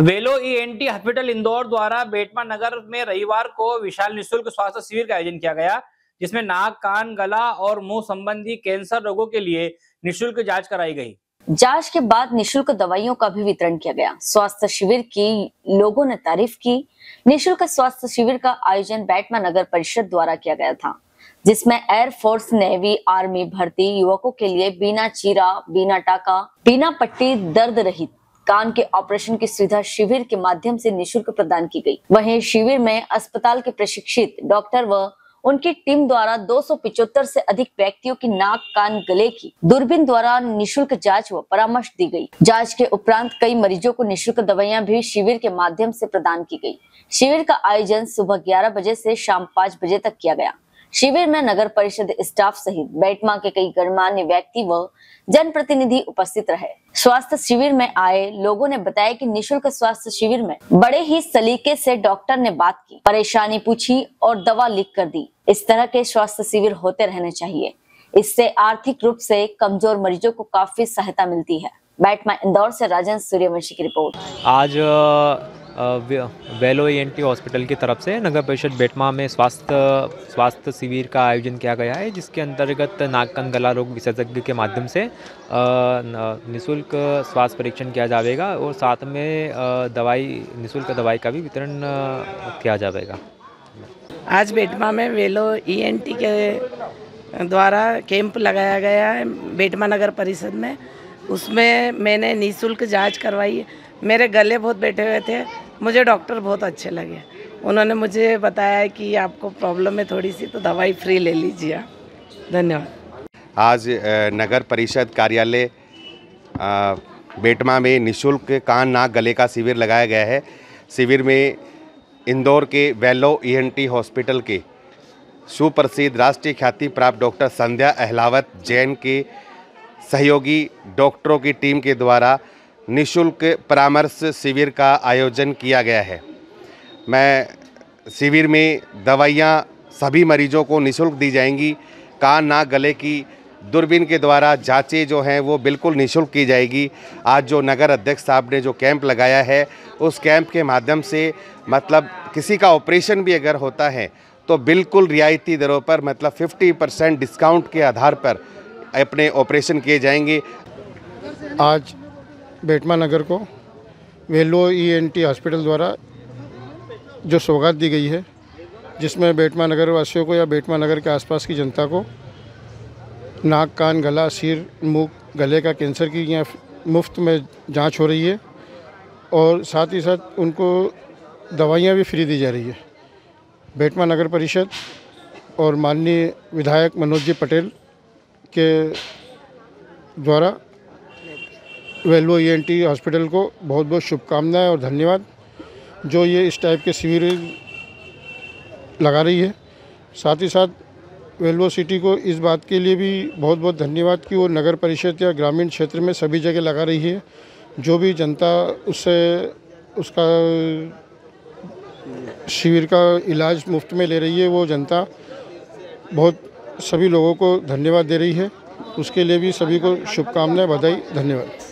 वेलो ENT hospital Indore द्वारा बेटमा नगर में रविवार को विशाल निशुल्क स्वास्थ्य शिविर का आयोजन किया गया, जिसमें नाक, कान, गला और मुँह संबंधी कैंसर रोगों के लिए निशुल्क जाँच कराई गई। जाँच के बाद निशुल्क दवाइयों का भी वितरण किया गया। स्वास्थ्य शिविर की लोगों ने तारीफ़ की। निशुल्क स्वास्थ्य शिविर का आयोजन बैटमा नगर परिषद द्वारा किया गया था, जिसमें एयरफोर्स नेवी, आर्मी भर्ती युवकों के लिए बिना चीरा, बिना टाका, बिना पट्टी दर्द रहित कान के ऑपरेशन की सुविधा शिविर के माध्यम से निशुल्क प्रदान की गई। वहीं शिविर में अस्पताल के प्रशिक्षित डॉक्टर व उनकी टीम द्वारा दो से अधिक व्यक्तियों की नाक, कान, गले की दूरबीन द्वारा निशुल्क जाँच व परामर्श दी गई। जाँच के उपरांत कई मरीजों को निशुल्क दवाइयाँ भी शिविर के माध्यम से प्रदान की गई। शिविर का आयोजन सुबह 11 बजे से शाम 5 बजे तक किया गया। शिविर में नगर परिषद स्टाफ सहित बैठमा के कई गणमान्य व्यक्ति व जनप्रतिनिधि उपस्थित रहे। स्वास्थ्य शिविर में आए लोगों ने बताया कि निशुल्क स्वास्थ्य शिविर में बड़े ही सलीके से डॉक्टर ने बात की, परेशानी पूछी और दवा लिख कर दी। इस तरह के स्वास्थ्य शिविर होते रहने चाहिए। इससे आर्थिक रूप से कमज़ोर मरीजों को काफ़ी सहायता मिलती है। बैठमा इंदौर से राजन सूर्यवंशी की रिपोर्ट। आज वेलो ईएनटी हॉस्पिटल की तरफ़ से नगर परिषद बेटमा में स्वास्थ्य स्वास्थ्य शिविर का आयोजन किया गया है, जिसके अंतर्गत नाक कन गला रोग विशेषज्ञ के माध्यम से निशुल्क स्वास्थ्य परीक्षण किया जाएगा और साथ में दवाई, निशुल्क दवाई का भी वितरण किया जाएगा। आज बेटमा में वेलो ईएनटी के द्वारा कैंप लगाया गया है, बेटमा नगर परिषद में। उसमें मैंने निशुल्क जाँच करवाई मेरे गले बहुत बैठे हुए थे, मुझे डॉक्टर बहुत अच्छे लगे। उन्होंने मुझे बताया कि आपको प्रॉब्लम है थोड़ी सी तो दवाई फ्री ले लीजिए धन्यवाद। आज नगर परिषद कार्यालय बेटमा में निशुल्क कान नाक गले का शिविर लगाया गया है। शिविर में इंदौर के वेलो ईएनटी हॉस्पिटल के सुप्रसिद्ध राष्ट्रीय ख्याति प्राप्त डॉक्टर संध्या अहलावत जैन के सहयोगी डॉक्टरों की टीम के द्वारा निशुल्क परामर्श शिविर का आयोजन किया गया है। मैं शिविर में दवाइयाँ सभी मरीजों को निशुल्क दी जाएँगी। कान, नाक, गले की दूरबीन के द्वारा जांचें जो हैं वो बिल्कुल निशुल्क की जाएगी। आज जो नगर अध्यक्ष साहब ने जो कैंप लगाया है, उस कैंप के माध्यम से मतलब किसी का ऑपरेशन भी अगर होता है तो बिल्कुल रियायती दरों पर मतलब 50 परसेंट डिस्काउंट के आधार पर अपने ऑपरेशन किए जाएँगे। आज बेटमा नगर को वेलो ईएनटी हॉस्पिटल द्वारा जो सौगात दी गई है, जिसमें बेटमा नगर वासियों को या बेटमा नगर के आसपास की जनता को नाक, कान, गला, सिर मुख गले का कैंसर की यहाँ मुफ़्त में जाँच हो रही है और साथ ही साथ उनको दवाइयाँ भी फ्री दी जा रही है। बेटमा नगर परिषद और माननीय विधायक मनोज जी पटेल के द्वारा वेल्वो ईएनटी हॉस्पिटल को बहुत बहुत शुभकामनाएँ और धन्यवाद। जो ये इस टाइप के शिविर लगा रही है, साथ ही साथ वेल्वो सिटी को इस बात के लिए भी बहुत बहुत धन्यवाद कि वो नगर परिषद या ग्रामीण क्षेत्र में सभी जगह लगा रही है। जो भी जनता उससे, उसका शिविर का इलाज मुफ़्त में ले रही है, वो जनता बहुत, सभी लोगों को धन्यवाद दे रही है। उसके लिए भी सभी को शुभकामनाएँ, बधाई, धन्यवाद।